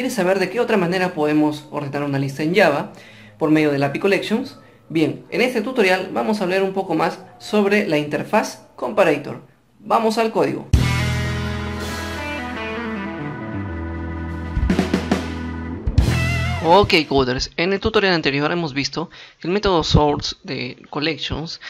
¿Quieres saber de qué otra manera podemos ordenar una lista en Java por medio del API Collections? Bien, en este tutorial vamos a hablar un poco más sobre la interfaz Comparator. Vamos al código. Ok coders, en el tutorial anterior hemos visto que el método source de collections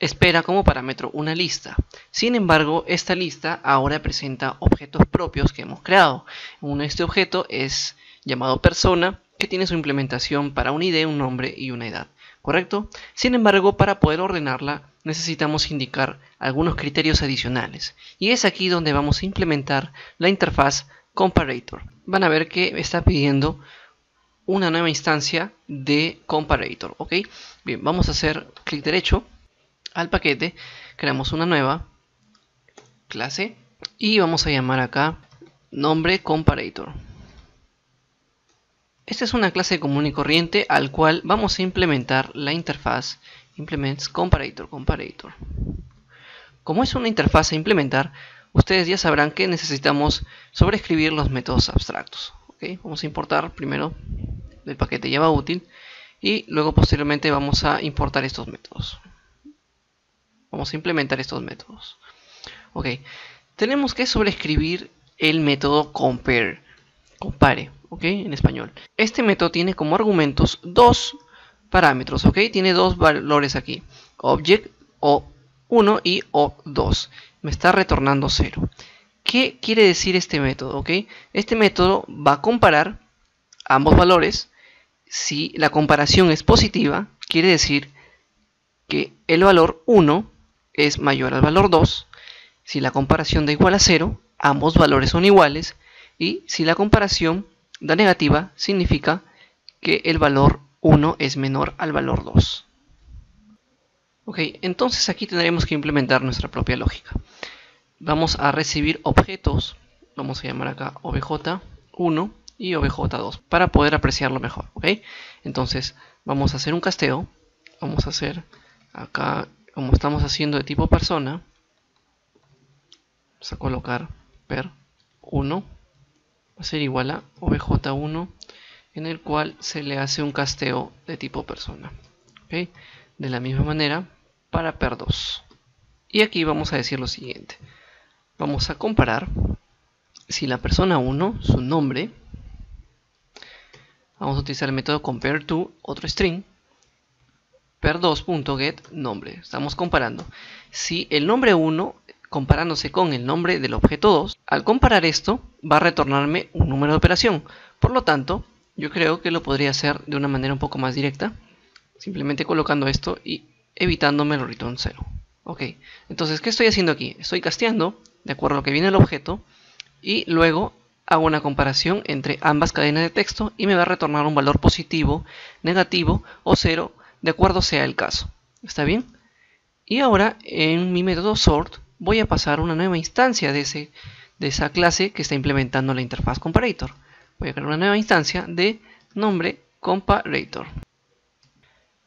espera como parámetro una lista. Sin embargo, esta lista ahora presenta objetos propios que hemos creado. Uno de este objeto es llamado persona, que tiene su implementación para un ID, un nombre y una edad. ¿Correcto? Sin embargo, para poder ordenarla necesitamos indicar algunos criterios adicionales. Y es aquí donde vamos a implementar la interfaz comparator. Van a ver que está pidiendo una nueva instancia de comparator. ¿Ok? Bien, vamos a hacer clic derecho al paquete, creamos una nueva clase y vamos a llamar acá nombre comparator. Esta es una clase común y corriente al cual vamos a implementar la interfaz implements comparator. Como es una interfaz a implementar, ustedes ya sabrán que necesitamos sobreescribir los métodos abstractos. Vamos a importar primero el paquete Java útil y luego posteriormente vamos a importar estos métodos. Vamos a implementar estos métodos. Ok, tenemos que sobreescribir el método compare, compare, ok, en español. Este método tiene como argumentos dos parámetros, ok, tiene dos valores aquí, object o1 y o2. Me está retornando 0. ¿Qué quiere decir este método? ok? Este método va a comparar ambos valores. Si la comparación es positiva, quiere decir que el valor 1 es mayor al valor 2, si la comparación da igual a 0, ambos valores son iguales, y si la comparación da negativa, significa que el valor 1 es menor al valor 2. Ok, entonces aquí tendremos que implementar nuestra propia lógica. Vamos a recibir objetos, vamos a llamar acá obj1 y obj2 para poder apreciarlo mejor. Ok, entonces vamos a hacer un casteo, vamos a hacer acá como estamos haciendo de tipo persona, vamos a colocar per 1 va a ser igual a obj1 en el cual se le hace un casteo de tipo persona. De la misma manera para per 2. Y aquí vamos a decir lo siguiente. Vamos a comparar si la persona 1, su nombre, vamos a utilizar el método compare to otro string per2.get nombre. Estamos comparando. Si el nombre 1 comparándose con el nombre del objeto 2, al comparar esto va a retornarme un número de operación. Por lo tanto, yo creo que lo podría hacer de una manera un poco más directa, simplemente colocando esto y evitándome el return 0. Ok, entonces, ¿qué estoy haciendo aquí? Estoy casteando de acuerdo a lo que viene el objeto y luego hago una comparación entre ambas cadenas de texto y me va a retornar un valor positivo, negativo o 0 de acuerdo sea el caso. ¿Está bien? Y ahora en mi método sort voy a pasar una nueva instancia de, ese, de esa clase que está implementando la interfaz comparator. Voy a crear una nueva instancia de nombre comparator.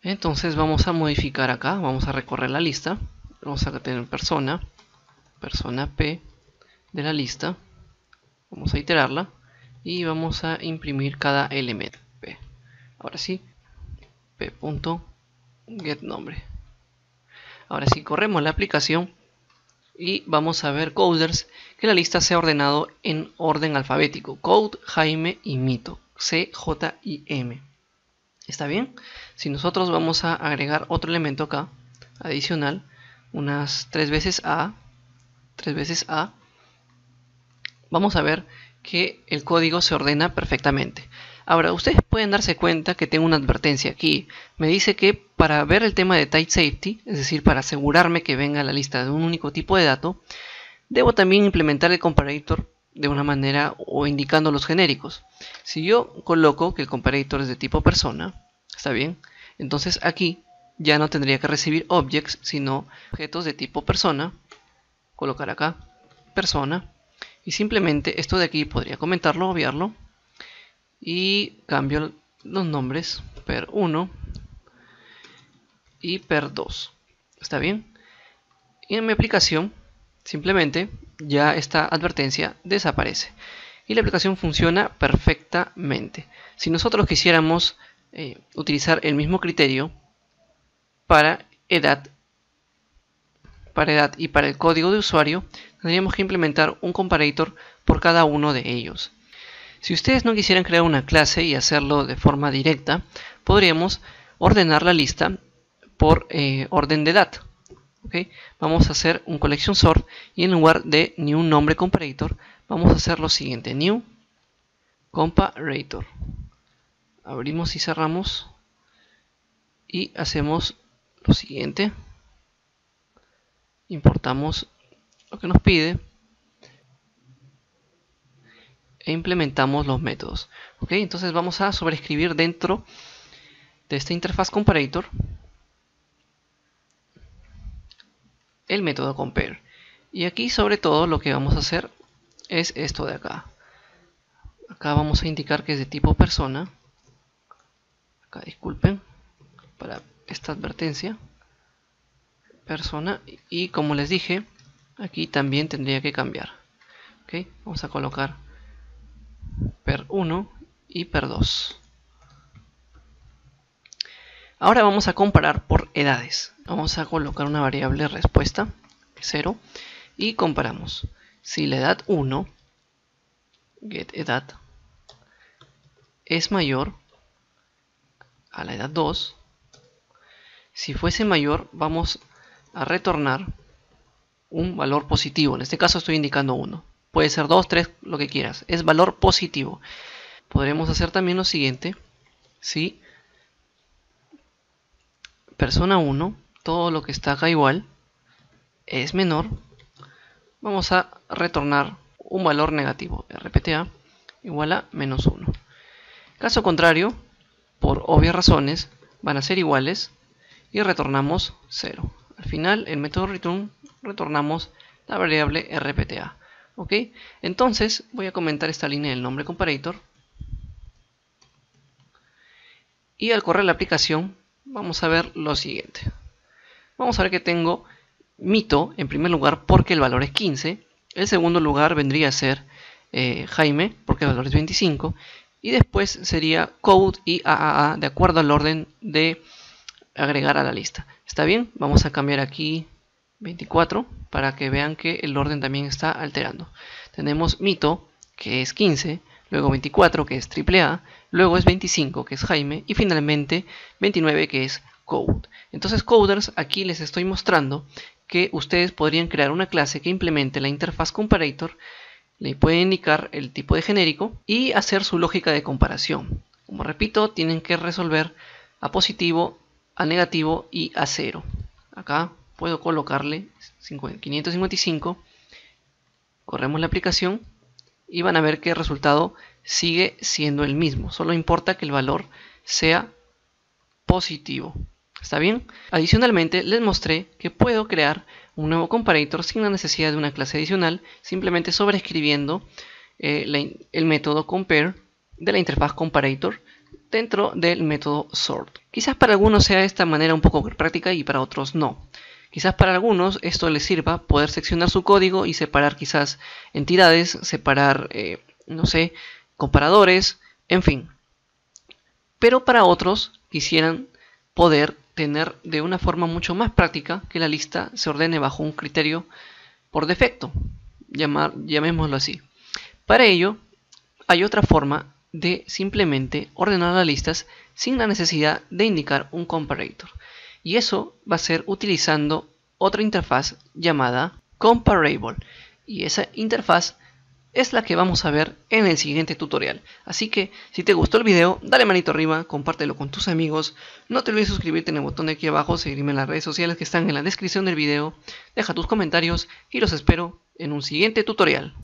Entonces vamos a modificar acá, vamos a recorrer la lista. Vamos a tener persona, persona P de la lista. Vamos a iterarla y vamos a imprimir cada elemento. P. Ahora sí, nombre Ahora sí, corremos la aplicación y vamos a ver coders que la lista se ha ordenado en orden alfabético. Code, Jaime y Mito. C, J y M. ¿Está bien? Si nosotros vamos a agregar otro elemento acá, adicional, unas tres veces A, tres veces A, vamos a ver que el código se ordena perfectamente. Ahora, ustedes pueden darse cuenta que tengo una advertencia aquí. Me dice que para ver el tema de type safety, es decir, para asegurarme que venga la lista de un único tipo de dato, debo también implementar el comparator de una manera o indicando los genéricos. Si yo coloco que el comparator es de tipo persona, ¿está bien? Entonces aquí ya no tendría que recibir objects, sino objetos de tipo persona. Colocar acá persona. Y simplemente esto de aquí podría comentarlo, obviarlo y cambio los nombres per 1 y per 2 está bien y en mi aplicación simplemente ya esta advertencia desaparece y la aplicación funciona perfectamente. Si nosotros quisiéramos eh, utilizar el mismo criterio para edad, para edad y para el código de usuario, tendríamos que implementar un comparator por cada uno de ellos. Si ustedes no quisieran crear una clase y hacerlo de forma directa, podríamos ordenar la lista por eh, orden de edad. Vamos a hacer un collection sort y en lugar de new nombre comparator, vamos a hacer lo siguiente, new comparator. Abrimos y cerramos y hacemos lo siguiente. Importamos lo que nos pide e implementamos los métodos. ¿ok? Entonces vamos a sobreescribir dentro de esta interfaz comparator el método compare. Y aquí sobre todo lo que vamos a hacer es esto de acá. Acá vamos a indicar que es de tipo persona. Acá disculpen para esta advertencia. Persona y como les dije aquí también tendría que cambiar. ¿ok? Vamos a colocar per 1 y per 2. Ahora vamos a comparar por edades. Vamos a colocar una variable respuesta, 0, y comparamos. Si la edad 1, get edad, es mayor a la edad 2, si fuese mayor vamos a retornar un valor positivo. En este caso estoy indicando 1. Puede ser 2, 3, lo que quieras. Es valor positivo. Podremos hacer también lo siguiente. Si persona 1, todo lo que está acá igual, es menor, vamos a retornar un valor negativo. RPTA igual a menos 1. Caso contrario, por obvias razones, van a ser iguales y retornamos 0. Al final, el método return retornamos la variable RPTA. ¿Ok? Entonces voy a comentar esta línea del nombre comparator. Y al correr la aplicación vamos a ver lo siguiente. Vamos a ver que tengo mito en primer lugar porque el valor es 15. El segundo lugar vendría a ser eh, Jaime porque el valor es 25. Y después sería code y AAA de acuerdo al orden de agregar a la lista. ¿Está bien? Vamos a cambiar aquí 24 para que vean que el orden también está alterando. Tenemos mito, que es 15, luego 24, que es AAA, luego es 25, que es Jaime, y finalmente 29, que es Code. Entonces, coders, aquí les estoy mostrando que ustedes podrían crear una clase que implemente la interfaz comparator, le puede indicar el tipo de genérico y hacer su lógica de comparación. Como repito, tienen que resolver a positivo, a negativo y a cero. Acá puedo colocarle 555, corremos la aplicación y van a ver que el resultado sigue siendo el mismo, solo importa que el valor sea positivo. ¿Está bien? Adicionalmente les mostré que puedo crear un nuevo comparator sin la necesidad de una clase adicional, simplemente sobreescribiendo eh, el método compare de la interfaz comparator dentro del método sort. Quizás para algunos sea esta manera un poco práctica y para otros no. Quizás para algunos esto les sirva poder seccionar su código y separar quizás entidades, separar, eh, no sé, comparadores, en fin. Pero para otros quisieran poder tener de una forma mucho más práctica que la lista se ordene bajo un criterio por defecto, llamémoslo así. Para ello, hay otra forma de simplemente ordenar las listas sin la necesidad de indicar un comparator y eso va a ser utilizando otra interfaz llamada comparable y esa interfaz es la que vamos a ver en el siguiente tutorial. Así que si te gustó el video, dale manito arriba, compártelo con tus amigos, no te olvides suscribirte en el botón de aquí abajo, seguirme en las redes sociales que están en la descripción del video, deja tus comentarios y los espero en un siguiente tutorial.